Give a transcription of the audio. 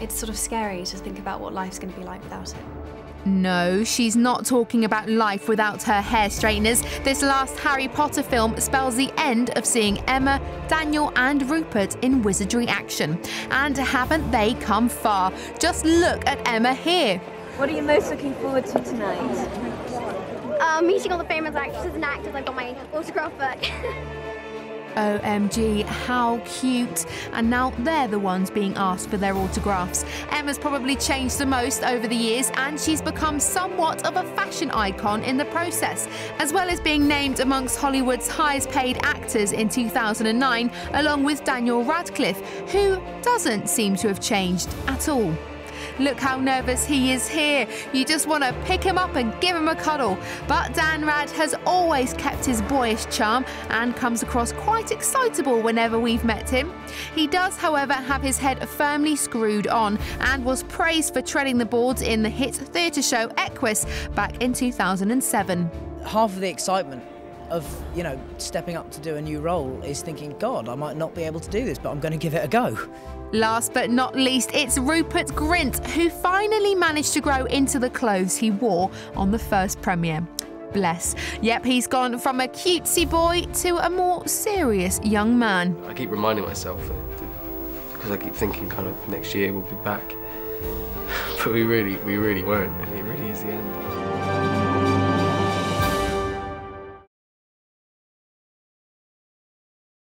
it's sort of scary to think about what life's going to be like without it. No, she's not talking about life without her hair straighteners. This last Harry Potter film spells the end of seeing Emma, Daniel, and Rupert in wizardry action. And haven't they come far? Just look at Emma here. What are you most looking forward to tonight? Uh, meeting all the famous actresses and actors. I've got my autograph book. OMG, how cute. And now they're the ones being asked for their autographs. Emma's probably changed the most over the years and she's become somewhat of a fashion icon in the process, as well as being named amongst Hollywood's highest paid actors in 2009, along with Daniel Radcliffe, who doesn't seem to have changed at all. Look how nervous he is here. You just want to pick him up and give him a cuddle. But Dan Rad has always kept his boyish charm and comes across quite excitable whenever we've met him. He does, however, have his head firmly screwed on and was praised for treading the boards in the hit theatre show Equus back in 2007. Half of the excitement of you know stepping up to do a new role is thinking god i might not be able to do this but i'm going to give it a go Last but not least, it's Rupert Grint, who finally managed to grow into the clothes he wore on the first premiere. Bless. Yep, he's gone from a cutesy boy to a more serious young man. I keep reminding myself because I keep thinking kind of next year we'll be back. But we really, we really won't, and it really is the end.